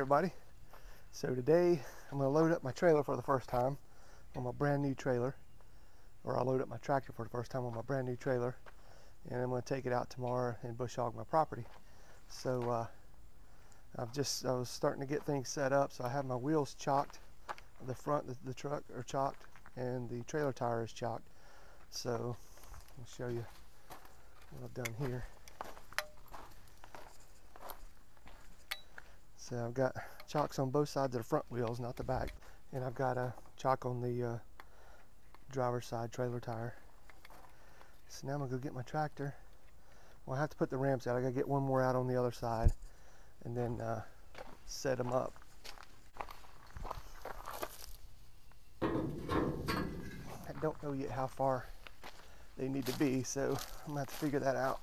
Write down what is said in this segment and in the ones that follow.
everybody. So today I'm going to load up my trailer for the first time on my brand new trailer. Or I'll load up my tractor for the first time on my brand new trailer. And I'm going to take it out tomorrow and bush hog my property. So uh, I've just, I was starting to get things set up. So I have my wheels chocked. The front of the truck are chocked and the trailer tire is chocked. So I'll show you what I've done here. So I've got chocks on both sides of the front wheels, not the back. And I've got a chock on the uh, driver's side trailer tire. So now I'm gonna go get my tractor. Well, I have to put the ramps out. I gotta get one more out on the other side and then uh, set them up. I don't know yet how far they need to be, so I'm gonna have to figure that out.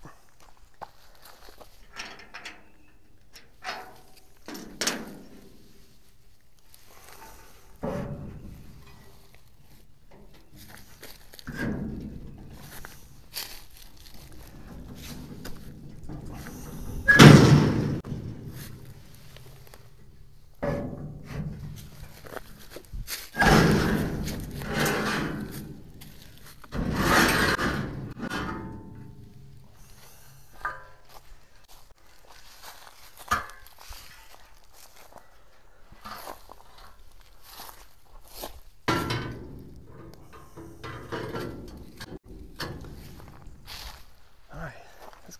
All right,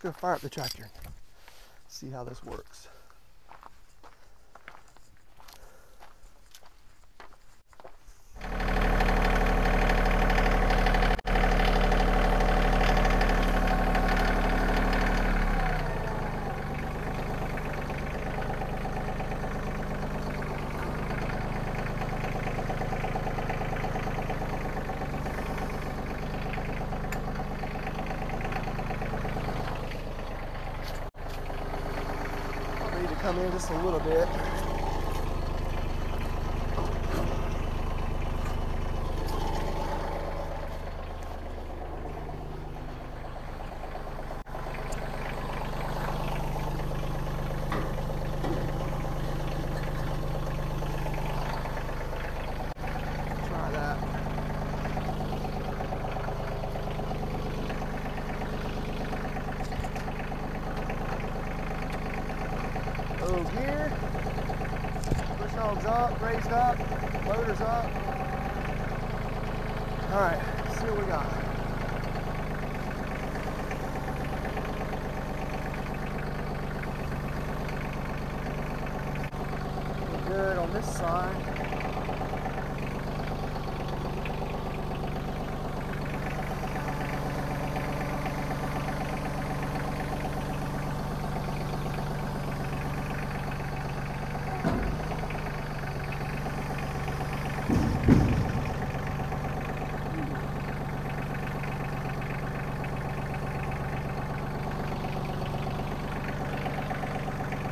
let's go fire up the tractor. See how this works. Come in just a little bit. Try that. Low gear. Push raised up, motor's up. Alright, see what we got. Good on this side.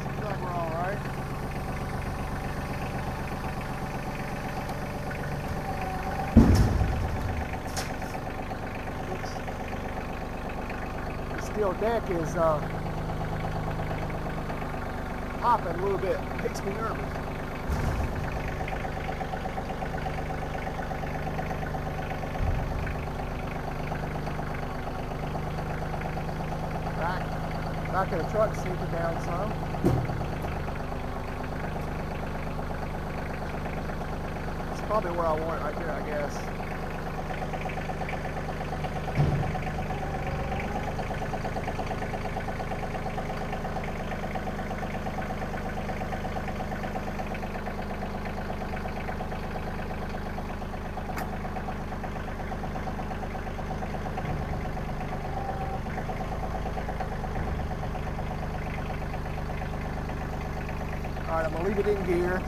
Seems like we're all right. The steel deck is uh, hopping a little bit. Makes me nervous. Back, back of the truck sinking down some. It's probably where I want it right there, I guess. I'm gonna leave it in gear.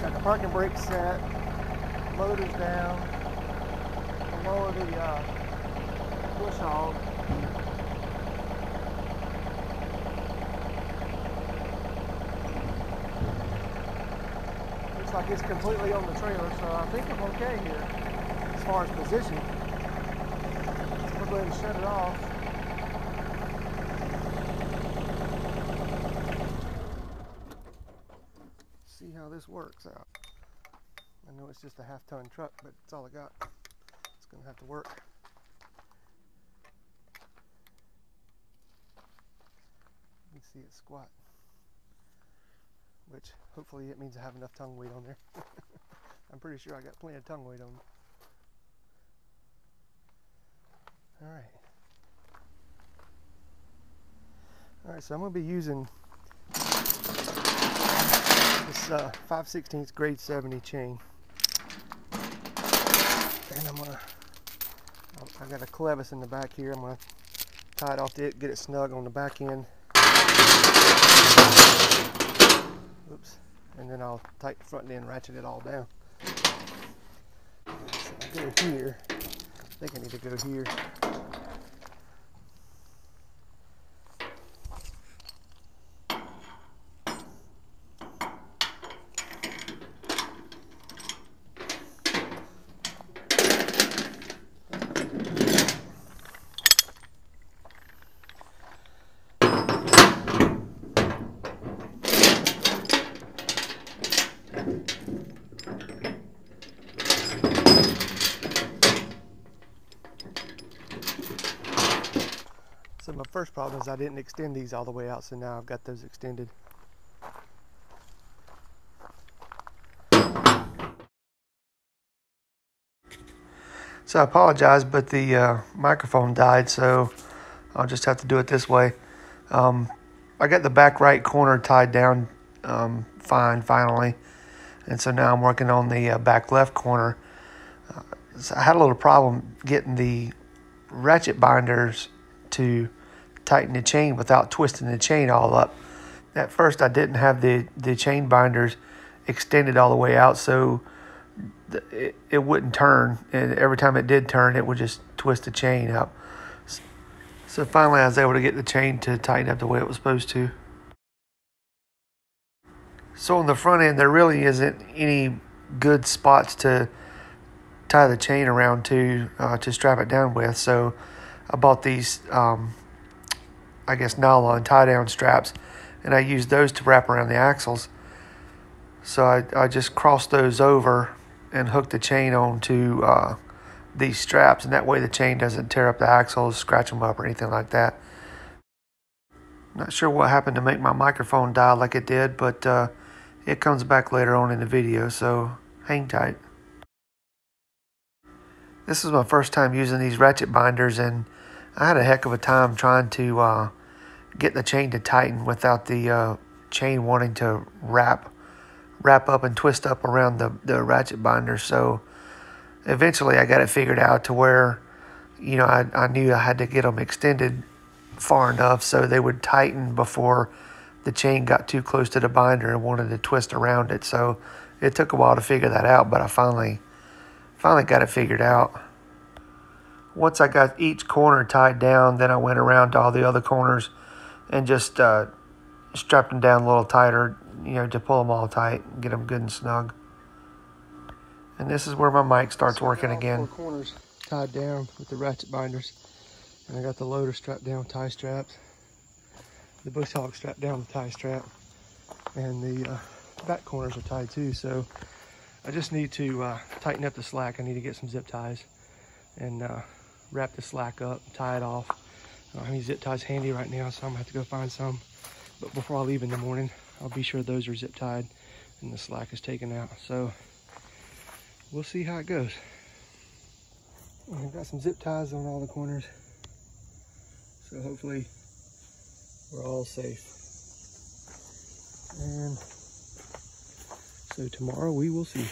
Got the parking brake set. Motor's down. Lower the uh, bush hog. Looks like it's completely on the trailer, so I think I'm okay here as far as position. So we'll go ahead and shut it off. see how this works out. I know it's just a half ton truck, but it's all I got. It's gonna have to work. You can see it squat. Which hopefully it means I have enough tongue weight on there. I'm pretty sure I got plenty of tongue weight on. Alright. Alright, so I'm to be using this uh, 5 16 grade 70 chain. And I'm to, I got a clevis in the back here. I'm to tie it off to it, get it snug on the back end. Oops. And then I'll tighten the front end, ratchet it all down. So I go here. I think I need to go here. First problem is I didn't extend these all the way out, so now I've got those extended. So I apologize, but the uh, microphone died, so I'll just have to do it this way. Um, I got the back right corner tied down um, fine finally, and so now I'm working on the uh, back left corner. Uh, so I had a little problem getting the ratchet binders to tighten the chain without twisting the chain all up. At first, I didn't have the, the chain binders extended all the way out, so it, it wouldn't turn. And every time it did turn, it would just twist the chain up. So finally, I was able to get the chain to tighten up the way it was supposed to. So on the front end, there really isn't any good spots to tie the chain around to uh, to strap it down with. So I bought these, um, I guess, nylon tie down straps, and I used those to wrap around the axles. So I, I just crossed those over and hooked the chain onto uh, these straps, and that way the chain doesn't tear up the axles, scratch them up, or anything like that. Not sure what happened to make my microphone die like it did, but uh, it comes back later on in the video, so hang tight. This is my first time using these ratchet binders, and I had a heck of a time trying to uh, get the chain to tighten without the uh, chain wanting to wrap wrap up and twist up around the, the ratchet binder. So eventually I got it figured out to where, you know, I, I knew I had to get them extended far enough so they would tighten before the chain got too close to the binder and wanted to twist around it. So it took a while to figure that out, but I finally finally got it figured out. Once I got each corner tied down, then I went around to all the other corners and just uh, strapped them down a little tighter, you know, to pull them all tight and get them good and snug. And this is where my mic starts so working again. Four corners tied down with the ratchet binders. And I got the loader strapped down with tie straps. The bush hog strapped down with tie strap. And the uh, back corners are tied too. So I just need to uh, tighten up the slack. I need to get some zip ties and uh, wrap the slack up, tie it off. Uh, I don't have any zip ties handy right now, so I'm gonna have to go find some. But before I leave in the morning, I'll be sure those are zip tied and the slack is taken out. So we'll see how it goes. I've got some zip ties on all the corners. So hopefully we're all safe. And so tomorrow we will see.